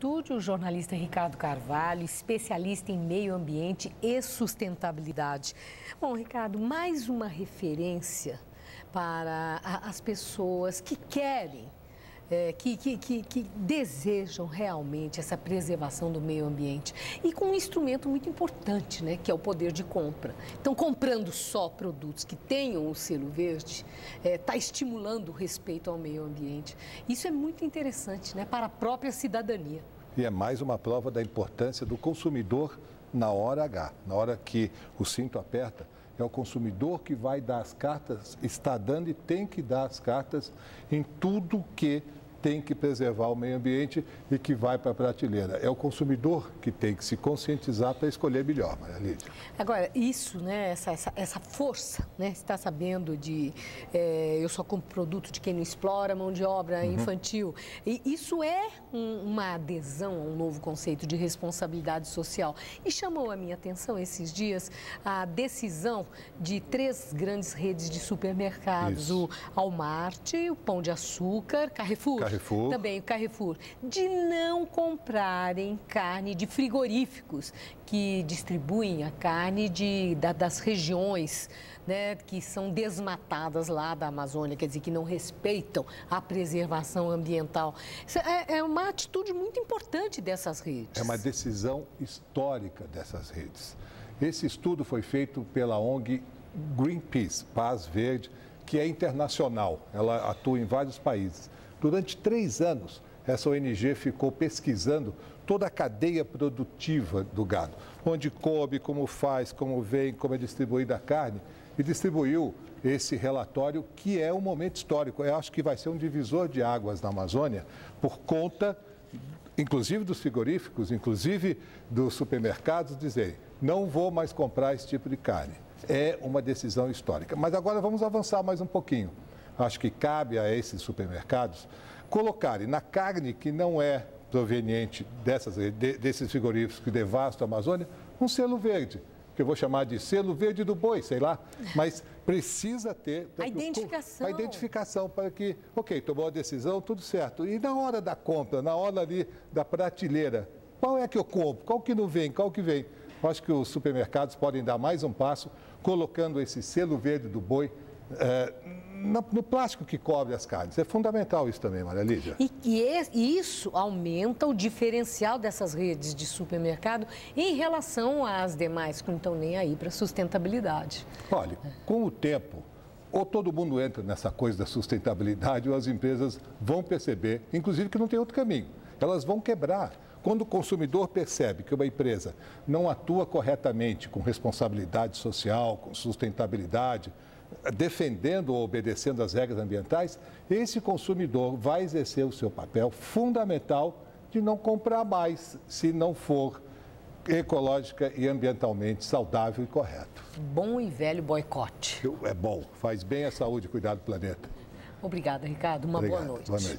estúdio o jornalista Ricardo Carvalho, especialista em meio ambiente e sustentabilidade. Bom, Ricardo, mais uma referência para as pessoas que querem é, que, que, que, que, desejam realmente essa preservação do meio ambiente e com um instrumento muito importante, né, que é o poder de compra. Então, comprando só produtos que tenham o selo verde, está é, tá estimulando o respeito ao meio ambiente. Isso é muito interessante né, para a própria cidadania. E é mais uma prova da importância do consumidor na hora H, na hora que o cinto aperta é o consumidor que vai dar as cartas, está dando e tem que dar as cartas em tudo que tem que preservar o meio ambiente e que vai para a prateleira. É o consumidor que tem que se conscientizar para escolher melhor, Maria Lídia. Agora, isso, né, essa, essa, essa força, né, está sabendo de é, eu só compro produto de quem não explora mão de obra uhum. infantil. E isso é um, uma adesão a um novo conceito de responsabilidade social. E chamou a minha atenção esses dias a decisão de três grandes redes de supermercados, isso. o Walmart, o Pão de Açúcar, Carrefour. Carrefour. Também o Carrefour, de não comprarem carne de frigoríficos que distribuem a carne de, da, das regiões né, que são desmatadas lá da Amazônia, quer dizer, que não respeitam a preservação ambiental. É, é uma atitude muito importante dessas redes. É uma decisão histórica dessas redes. Esse estudo foi feito pela ONG Greenpeace, Paz Verde, que é internacional, ela atua em vários países. Durante três anos, essa ONG ficou pesquisando toda a cadeia produtiva do gado, onde come, como faz, como vem, como é distribuída a carne, e distribuiu esse relatório que é um momento histórico. Eu acho que vai ser um divisor de águas na Amazônia por conta, inclusive dos frigoríficos, inclusive dos supermercados, dizerem não vou mais comprar esse tipo de carne. É uma decisão histórica. Mas agora vamos avançar mais um pouquinho acho que cabe a esses supermercados colocarem na carne que não é proveniente dessas, de, desses frigoríficos que devastam a Amazônia, um selo verde, que eu vou chamar de selo verde do boi, sei lá, mas precisa ter... A identificação. A identificação para que, ok, tomou a decisão, tudo certo. E na hora da compra, na hora ali da prateleira, qual é que eu compro? Qual que não vem? Qual que vem? Eu acho que os supermercados podem dar mais um passo colocando esse selo verde do boi é, no, no, plástico que cobre as carnes. É fundamental isso também, Maria Lídia. E, e isso aumenta o diferencial dessas redes de supermercado em relação às demais que não estão nem aí para sustentabilidade. Olha, com o tempo, ou todo mundo entra nessa coisa da sustentabilidade, ou as empresas vão perceber, inclusive que não tem outro caminho. Elas vão quebrar. Quando o consumidor percebe que uma empresa não atua corretamente com responsabilidade social, com sustentabilidade, defendendo ou obedecendo as regras ambientais, esse consumidor vai exercer o seu papel fundamental de não comprar mais se não for ecológica e ambientalmente saudável e correto. Bom e velho boicote. É bom, faz bem à saúde cuidar do planeta. Obrigada, Ricardo. Uma Obrigado. boa noite. Boa noite.